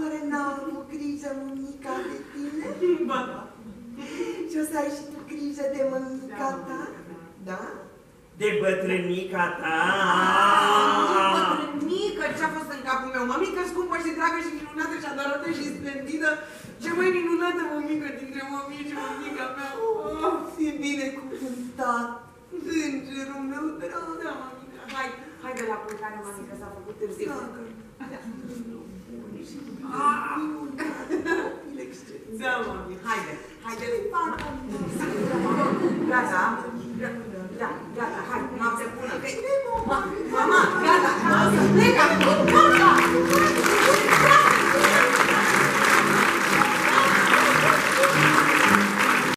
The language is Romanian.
Oare n-au avut grijă mămica de tine? Ba da. Și o să ai și tu grijă de mămica ta? Da? De bătrânica ta. Bătrânică, ce-a fost în capul meu? Mămică scumpă și dragă și minunată și adorată și splendidă. Ce mai minunată mămică dintre mămici și mămica mea. Oh, fie binecuvântat, îngerul meu drag. Da, mămică. Hai, hai de la culcare, mămică, s-a făcut târziu. Dragă, Da, mami, haide, haide. Fata Gata? Da, gata, hai, noapte bună. Mama, gata, plec acum.